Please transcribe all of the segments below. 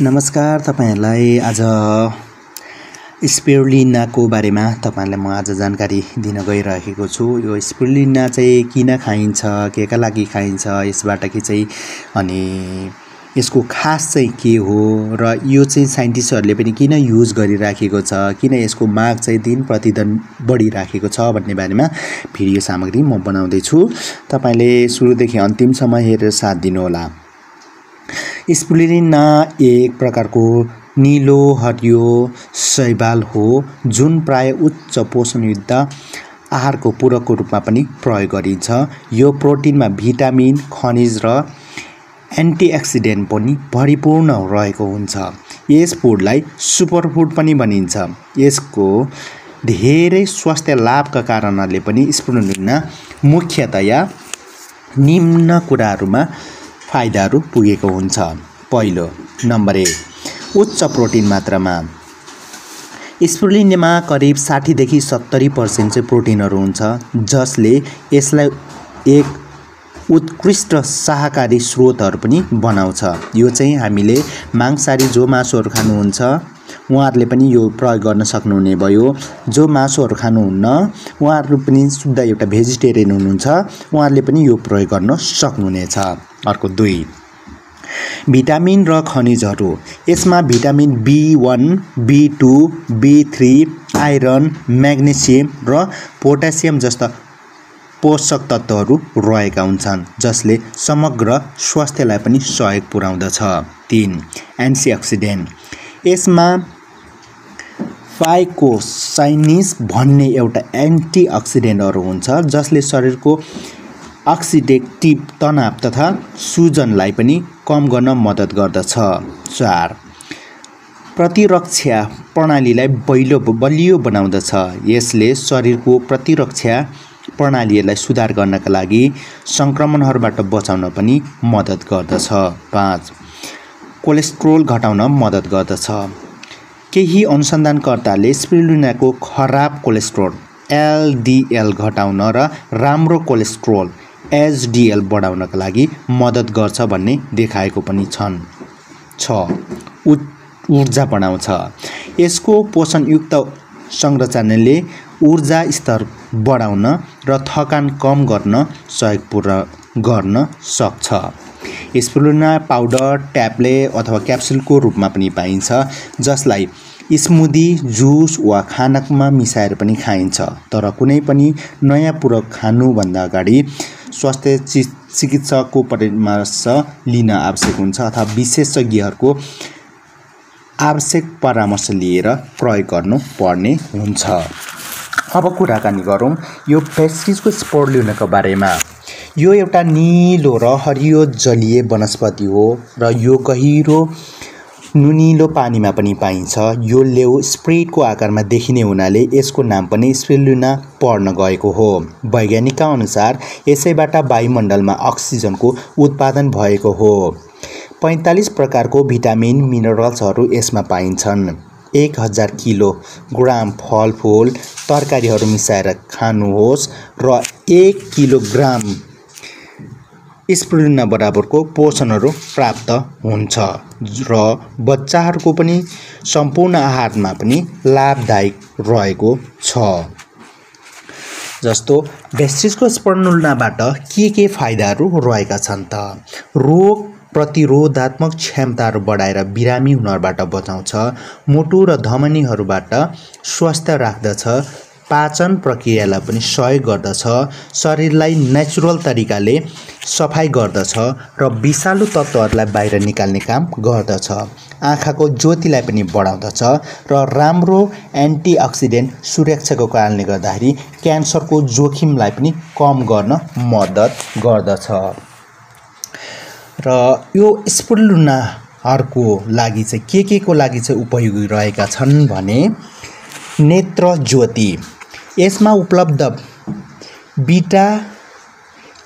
नमस्कार तपाईँहरूलाई आज स्पिरुलिनाको बारेमा तपाईँहरूलाई म आज जानकारी दिन गइरहेको छु। यो स्पिरुलिना चाहिँ किन खाइन्छ केका लागि खाइन्छ यसबाट के चाहिँ अनि यसको खास चाहिँ के हो र यो चाहिँ साइन्टिस्टहरूले पनि किन युज गरिराखेको छ किन यसको माग चाहिँ दिन प्रतिदिन बढिराखेको छ भन्ने बारेमा भिडियो सामग्री म बनाउँदैछु। तपाईँले सुरुदेखि अन्तिमसम्म हेरेर साथ दिनुहोला। स्पुलिना एक प्रकारको निलो हरियो शैवाल हो जुन प्राय उच्च पोषणयुक्त आहारको पूरकको रूपमा पनि प्रयोग गरिन्छ। यो प्रोटिनमा भिटामिन खनिज र एन्टिअक्सिडेन्ट पनि भरिपूर्ण रहेको हुन्छ। यस फुडलाई सुपरफुड पनि भनिन्छ। यसको धेरै स्वास्थ्य लाभका कारणहरूले पनि स्पुलिना मुख्यतया निम्न कुराहरूमा फाइदाहरू पुगेको हुन्छ। पहिलो नम्बर एक उच्च प्रोटिन मात्रामा। स्पुलिनमा करिब साठीदेखि सत्तरी पर्सेन्ट चाहिँ प्रोटिनहरू हुन्छ जसले यसलाई एक उत्कृष्ट शाकाहारी स्रोतहरू पनि बनाउँछ। यो चाहिँ हामीले मांसाहारी जो मासुहरू खानुहुन्छ उहाँहरूले पनि यो प्रयोग गर्न सक्नुहुने भयो। जो मासुहरू खानुहुन्न उहाँहरू पनि शुद्ध एउटा भेजिटेरियन हुनुहुन्छ उहाँहरूले पनि यो प्रयोग गर्न सक्नुहुनेछ। अर्को दुई। भिटामिन र खनिजहरू। यसमा vitamin B one B two B three iron magnesium र पोट्यासियम जस्ता पोषक तत्त्वहरू रहेका हुन्छन् जसले समग्र स्वास्थ्यलाई पनि सहयोग पुर्याउँदछ तिन एन्टिअक्सिडेन्ट। यसमा फाइकोसाइनिस भन्ने एउटा एन्टिअक्सिडेन्टहरू हुन्छ जसले शरीरको अक्सिडेक्टिभ तनाव तथा सुजनलाई पनि कम गर्न मद्दत गर्दछ। चार प्रतिरक्षा प्रणालीलाई बैलो बलियो बनाउँदछ। यसले शरीरको प्रतिरक्षा प्रणालीहरूलाई सुधार गर्नका लागि सङ्क्रमणहरूबाट बचाउन पनि मद्दत गर्दछ। पाँच कोलेस्ट्रोल घटाउन मद्दत गर्दछ। केही अनुसन्धानकर्ताले स्पिरुलिनाको खराब कोलेस्ट्रोल एलडिएल घटाउन र राम्रो कोलेस्ट्रोल एचडिएल बढाउनका लागि मद्दत गर्छ भन्ने देखाएको पनि छन्। छ ऊर्जा बढाउँछ। यसको पोषणयुक्त संरचनाले ऊर्जा स्तर बढाउन र थकान कम गर्न सहयोग पुरा गर्न सक्छ। स्पुलुना पाउडर ट्याब्ले अथवा क्याप्सुलको रूपमा पनि पाइन्छ जसलाई स्मुदी जुस वा खानामा मिसाएर पनि खाइन्छ। तर कुनै पनि नयाँ पूरक खानुभन्दा अगाडि स्वास्थ्य चि चिकित्सकको परामर्श लिन आवश्यक हुन्छ अथवा विशेषज्ञहरूको आवश्यक परामर्श लिएर प्रयोग गर्नुपर्ने हुन्छ। अब कुराकानी गरौँ यो पेस्टिजको स्पोर्लिउनाको बारेमा। यो एउटा निलो र हरियो जलीय वनस्पति हो र यो गहिरो नुनिलो पानीमा पनि पाइन्छ। यो लेउ स्प्रेडको आकारमा देखिने हुनाले यसको नाम पनि स्पेलुना पर्न गएको हो। वैज्ञानिकका अनुसार यसैबाट वायुमण्डलमा अक्सिजनको उत्पादन भएको हो। पैँतालिस प्रकारको भिटामिन मिनरल्सहरू यसमा पाइन्छन्। एक हजार किलो ग्राम फलफुल तरकारीहरू मिसाएर खानुहोस् र एक किलोग्राम स्प्रुलिना बराबरको पोषणहरू प्राप्त हुन्छ र बच्चाहरूको पनि सम्पूर्ण आहारमा पनि लाभदायक रहेको छ। जस्तो भेस्टिसको स्पर्नुलनाबाट के के फाइदाहरू रहेका छन् त? रोग प्रतिरोधात्मक क्षमताहरू बढाएर बिरामी हुनबाट बचाउँछ मुटु र धमनीहरूबाट स्वास्थ्य राख्दछ पाचन प्रक्रियालाई पनि सहयोग गर्दछ। शरीरलाई नेचुरल तरिकाले सफाइ गर्दछ र विषालु तत्त्वहरूलाई बाहिर निकाल्ने काम गर्दछ। आँखाको ज्योतिलाई पनि बढाउँदछ र राम्रो एन्टिअक्सिडेन्ट सुरक्षाको कारणले गर्दाखेरि क्यान्सरको जोखिमलाई पनि कम गर्न मद्दत गर्दछ। र यो स्पुलुनाहरूको लागि चाहिँ के के को लागि चाहिँ उपयोगी रहेका छन् भने नेत्र ज्योति यसमा उपलब्ध बिटा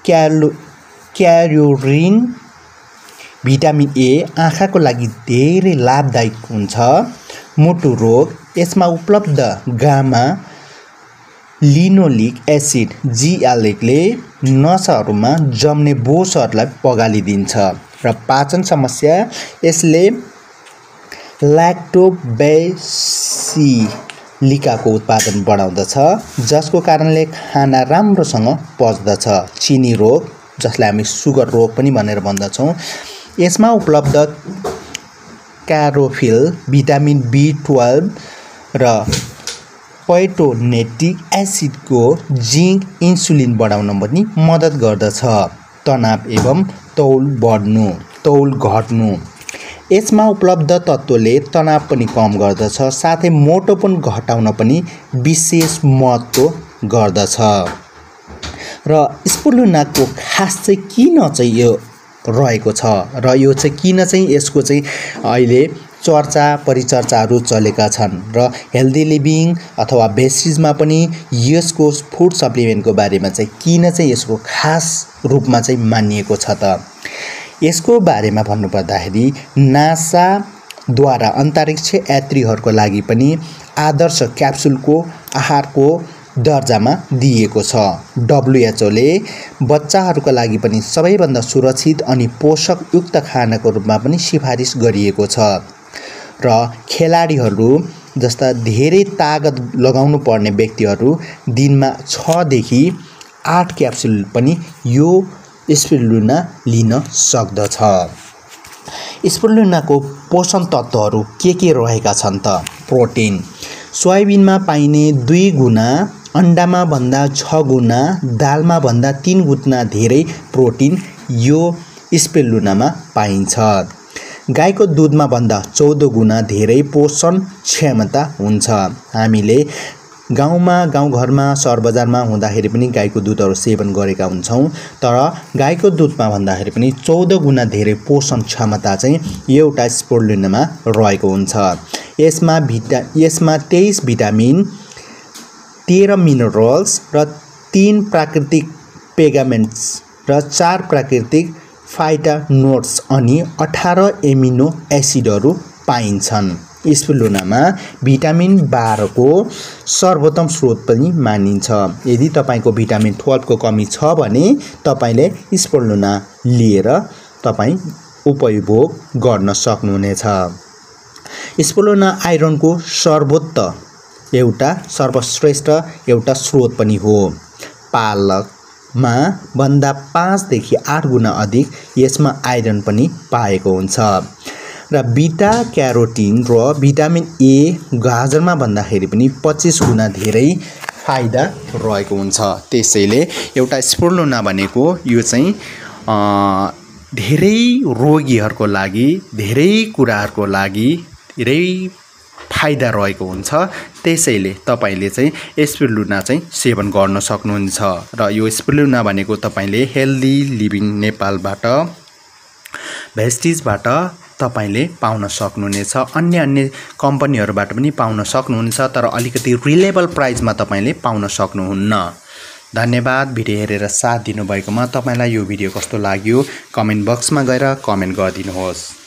क्यालो क्यारोरिन भिटामिन ए आँखाको लागि धेरै लाभदायक हुन्छ। मुटु रोग यसमा उपलब्ध गामा लिनोलिक एसिड जिएलएकले नसाहरूमा जम्ने बोसहरूलाई पगालिदिन्छ र पाचन समस्या यसले ल्याक्टोबेसिलिकाको उत्पादन बढाउँदछ जसको कारणले खाना राम्रोसँग पच्दछ। चिनी रोग जसलाई हामी सुगर रोग पनि भनेर भन्दछौँ। यसमा उपलब्ध क्यारोफिल भिटामिन बी टुवेल्भ र पैटोनेटिक एसिडको जिङ्क इन्सुलिन बढाउन पनि मद्दत गर्दछ। तनाव एवं तौल बढ्नु तौल घट्नु। यसमा उपलब्ध तत्त्वले तनाव पनि कम गर्दछ साथै मोटोपन घटाउन पनि विशेष महत्त्व गर्दछ। र स्पुलुनाको खास चाहिँ किन चाहिँ यो रहेको छ र यो चाहिँ किन चाहिँ यसको चाहिँ अहिले चर्चा परिचर्चाहरू चलेका छन् र हेल्दी लिभिङ अथवा बेसिसमा पनि यसको फुड सप्लिमेन्टको बारेमा चाहिँ किन चाहिँ यसको खास रूपमा चाहिँ मानिएको छ त? यसको बारेमा भन्नुपर्दाखेरि नासाद्वारा अन्तरिक्ष यात्रीहरूको लागि पनि आदर्श क्याप्सुलको आहारको दर्जामा दिएको छ। डब्लुएचओले बच्चाहरूका लागि पनि सबैभन्दा सुरक्षित अनि पोषकयुक्त खानाको रूपमा पनि सिफारिस गरिएको छ। र खेलाडीहरू जस्ता धेरै तागत लगाउनु पर्ने व्यक्तिहरू दिनमा छदेखि आठ क्याप्सुल पनि यो स्पिरुलिना लिन सक्दछ। स्पिरुलिनाको पोषण तत्त्वहरू के के रहेका छन् त? प्रोटिन। सोयाबिनमा पाइने दुई गुणा अन्डामा भन्दा छ गुणा दालमा भन्दा तिन गुणा धेरै प्रोटिन यो स्पेलुनामा पाइन्छ। गाईको दुधमा भन्दा चौध गुणा धेरै पोषण क्षमता हुन्छ। हामीले गाउँमा गाउँघरमा सहर बजारमा हुँदाखेरि पनि गाईको दुधहरू सेवन गरेका हुन्छौँ। तर गाईको दुधमा भन्दाखेरि पनि चौध गुणा धेरै पोषण क्षमता चाहिँ एउटा स्पोर्लिनमा रहेको हुन्छ। यसमा भिटा यसमा तेइस भिटामिन तेह्र मिनरल्स र तिन प्राकृतिक पेगामेन्ट्स र चार प्राकृतिक फाइटानोट्स अनि अठार एमिनो एसिडहरू पाइन्छन्। स्पिलुनामा भिटामिन बाह्रको सर्वोत्तम स्रोत पनि मानिन्छ। यदि तपाईँको भिटामिन टुवेल्भको कमी छ भने तपाईँले स्पोलुना लिएर तपाईँ उपयोग गर्न सक्नुहुनेछ। स्पोलोना आइरनको सर्वोत्त एउटा सर्वश्रेष्ठ एउटा स्रोत पनि हो। पालक मा भन्दा पाँचदेखि आठ गुणा अधिक यसमा आइरन पनि पाएको हुन्छ। र बिटा क्यारोटिन र भिटामिन ए गाजरमा भन्दाखेरि पनि पच्चिस गुणा धेरै फाइदा रहेको हुन्छ। त्यसैले एउटा स्पोर्लोना भनेको यो चाहिँ धेरै रोगीहरूको लागि धेरै कुराहरूको लागि धेरै फाइदा रहेको हुन्छ। त्यसैले तपाईँले चाहिँ स्पिरुलिना चाहिँ सेवन गर्न सक्नुहुन्छ र यो स्पिरुलिना भनेको तपाईँले हेल्दी लिभिङ नेपालबाट भेस्टिजबाट तपाईँले पाउन सक्नुहुनेछ। अन्य अन्य कम्पनीहरूबाट पनि पाउन सक्नुहुनेछ तर अलिकति रिलेबल प्राइजमा तपाईँले पाउन सक्नुहुन्न। धन्यवाद भिडियो हेरेर साथ दिनुभएकोमा। तपाईँलाई यो भिडियो कस्तो लाग्यो? कमेन्ट बक्समा गएर कमेन्ट गरिदिनुहोस्।